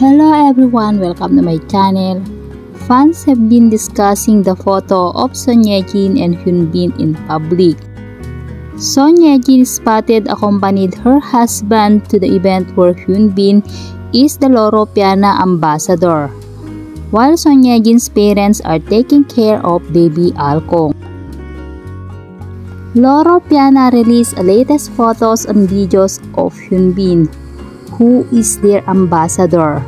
Hello everyone, welcome to my channel. Fans have been discussing the photo of Son Ye-jin and Hyun Bin in public. Son Ye-jin spotted accompanied her husband to the event where Hyun Bin is the Loro Piana ambassador, while Son Ye-jin's parents are taking care of baby Alkong. Loro Piana released latest photos and videos of Hyun Bin, who is their ambassador.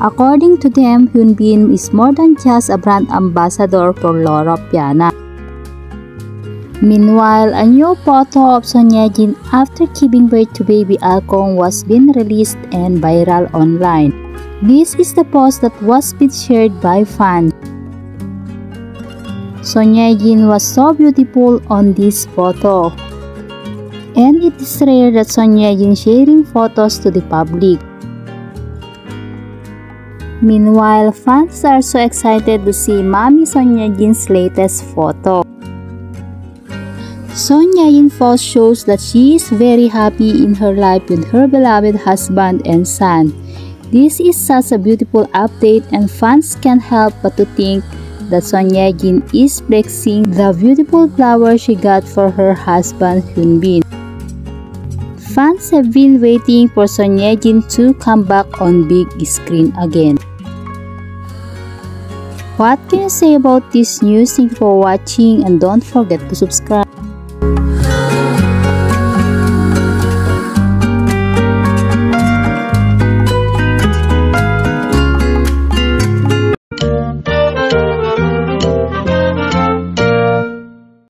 According to them, Hyun Bin is more than just a brand ambassador for Loro Piana. Meanwhile, a new photo of Son Ye-jin after giving birth to baby Alkong was being released and viral online. This is the post that was been shared by fans. Son Ye-jin was so beautiful on this photo. And it is rare that Son Ye-jin sharing photos to the public. Meanwhile, fans are so excited to see Mommy Son Ye-jin's latest photo. Son Ye-jin post shows that she is very happy in her life with her beloved husband and son. This is such a beautiful update and fans can't help but to think that Son Ye-jin is flexing the beautiful flower she got for her husband Hyun Bin. Fans have been waiting for Son Ye-jin to come back on big screen again. What can you say about this news? Thank you for watching and don't forget to subscribe.